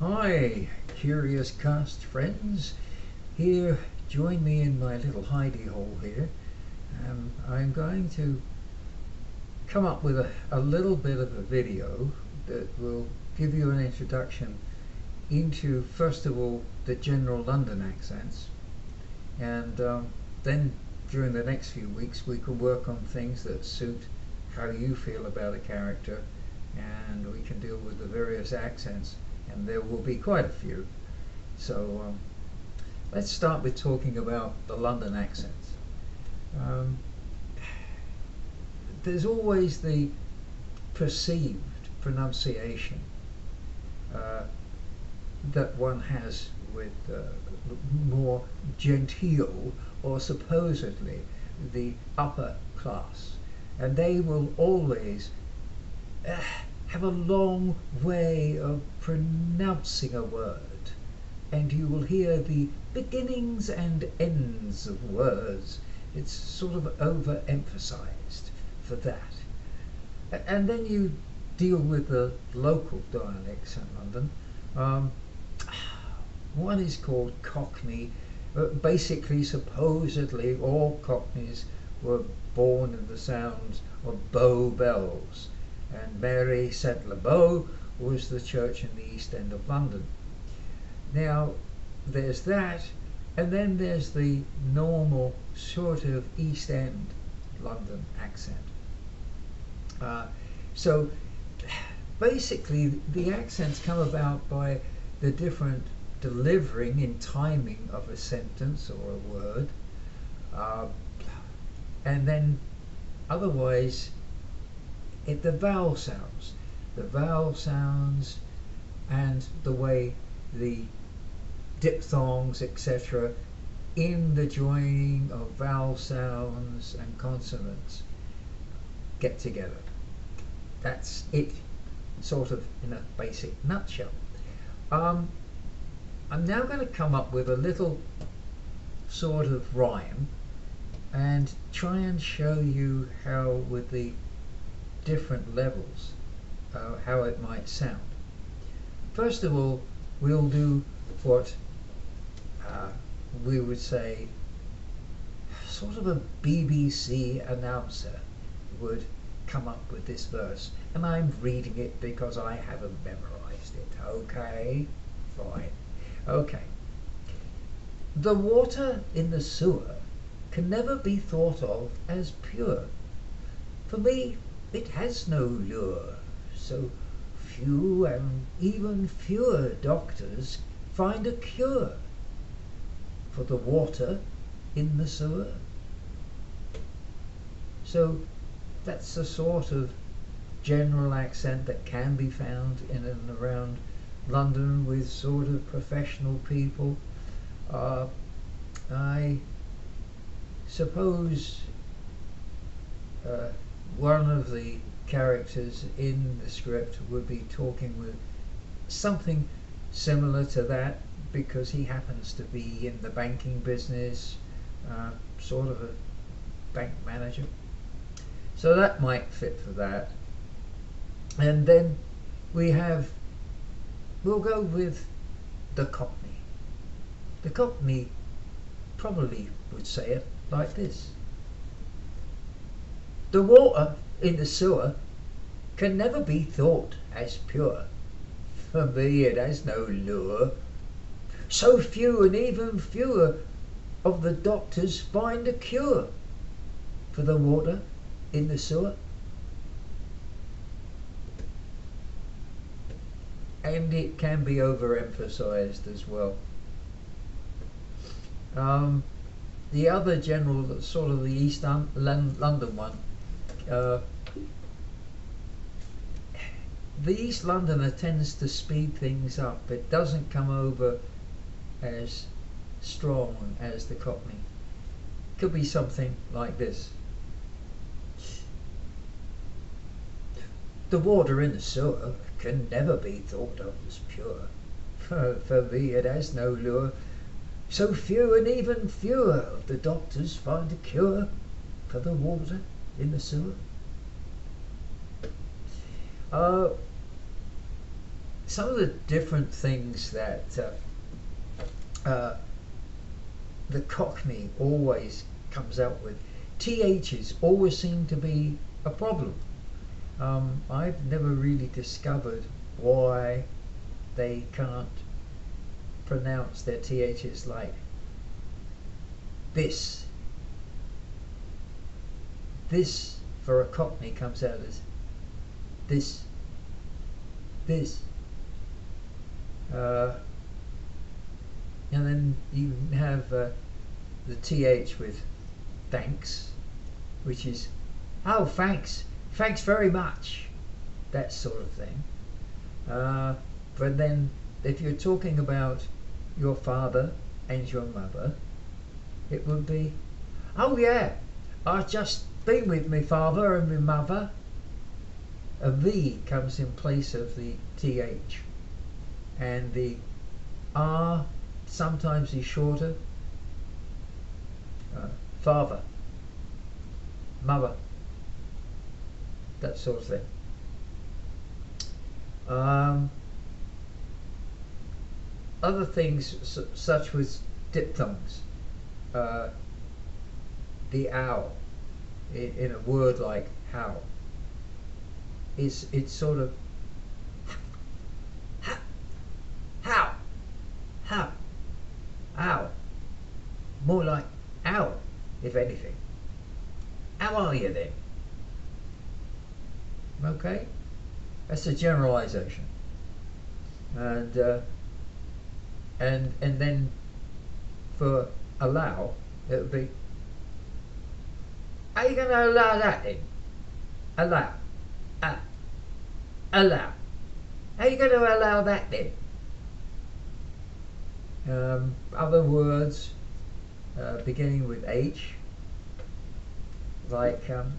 Hi, curious cast friends. Here, join me in my little hidey hole here. Um, I'm going to come up with a, a little bit of a video that will give you an introduction into, first of all, the general London accents. And um, then during the next few weeks, we can work on things that suit how you feel about a character and we can deal with the various accents and there will be quite a few. So um, let's start with talking about the London accents. Um, there's always the received pronunciation uh, that one has with uh, more genteel or supposedly the upper class and they will always uh, have a long way of pronouncing a word and you will hear the beginnings and ends of words. It's sort of overemphasized for that. And then you deal with the local dialects in London. Um, one is called Cockney. Uh, basically supposedly all Cockneys were born in the sounds of Bow bells, and Mary St. Le Bow was the church in the East End of London. Now, there's that, and then there's the normal sort of East End London accent. Uh, so basically, the accents come about by the different delivering in timing of a sentence or a word. Uh, and then otherwise it, the vowel sounds the vowel sounds and the way the diphthongs etc in the joining of vowel sounds and consonants get together. That's it sort of in a basic nutshell. Um, I'm now going to come up with a little sort of rhyme and try and show you how with the different levels uh, how it might sound. First of all we'll do what uh, we would say sort of a BBC announcer would come up with this verse and I'm reading it because I haven't memorized it okay fine okay the water in the sewer can never be thought of as pure. For me it has no lure, so few and even fewer doctors find a cure for the water in the sewer. So that's a sort of general accent that can be found in and around London with sort of professional people. Uh, I suppose uh, one of the characters in the script would be talking with something similar to that because he happens to be in the banking business, uh, sort of a bank manager. So that might fit for that. And then we have, we'll go with the Cockney. The Cockney probably would say it like this. The water in the sewer can never be thought as pure. For me it has no lure. So few and even fewer of the doctors find a cure for the water in the sewer. And it can be overemphasized as well. Um, the other general, sort of the East London one, uh, the East Londoner tends to speed things up. It doesn't come over as strong as the Cockney. Could be something like this. The water in the sewer can never be thought of as pure. For, for me it has no lure so few and even fewer of the doctors find a cure for the water in the sewer. Uh, some of the different things that uh, uh, the Cockney always comes out with. THs always seem to be a problem. Um, I've never really discovered why they can't pronounce their THs like this. This for a Cockney comes out as this, this. Uh, and then you have uh, the th with thanks, which is oh thanks, thanks very much, that sort of thing. Uh, but then if you're talking about your father and your mother, it would be oh yeah, I've just been with me father and my mother. A V comes in place of the TH and the R sometimes is shorter. Uh, father, mother, that sort of thing. Um, other things such as diphthongs, uh, the owl in, in a word like how. it's it's sort of how, how, ow, more like ow, if anything. How are you then? Okay, that's a generalization, and uh, and and then for allow it would be. Are you going to allow that then? Allow, uh, allow. How are you going to allow that then? Um, other words uh, beginning with H, like um,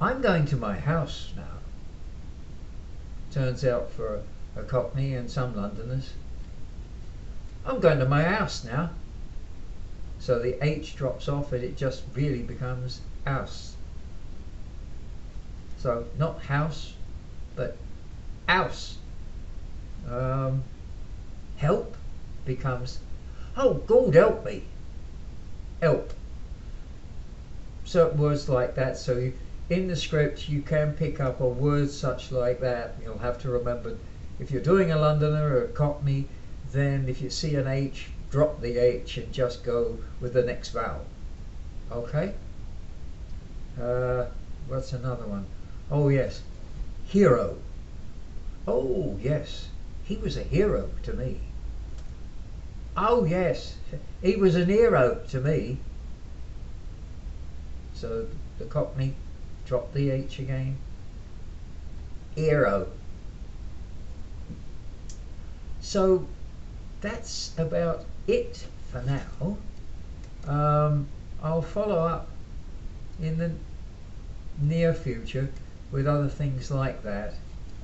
I'm going to my house now. Turns out for a Cockney and some Londoners, I'm going to my house now. So the H drops off and it just really becomes house. So not house, but house. Um, help becomes, oh God help me. Help. Certain words like that. So you, in the script you can pick up a word such like that. You'll have to remember if you're doing a Londoner or a Cockney, then if you see an H, drop the H and just go with the next vowel. Okay? Uh, what's another one? Oh yes, hero. Oh yes, he was a hero to me. Oh yes, he was an hero to me. So the Cockney dropped the H again. Hero. So that's about it for now. Um, I'll follow up in the near future with other things like that.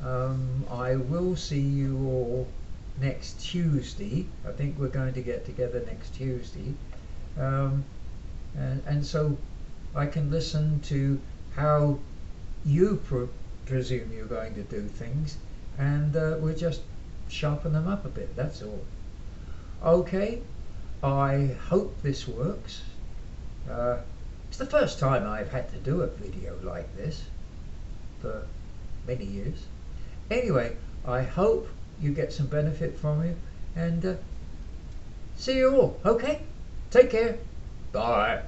Um, I will see you all next Tuesday. I think we're going to get together next Tuesday. Um, and, and so I can listen to how you pre presume you're going to do things and uh, we'll just sharpen them up a bit, that's all. Okay, I hope this works. Uh, it's the first time I've had to do a video like this for many years. Anyway, I hope you get some benefit from it and uh, see you all. Okay, take care. Bye.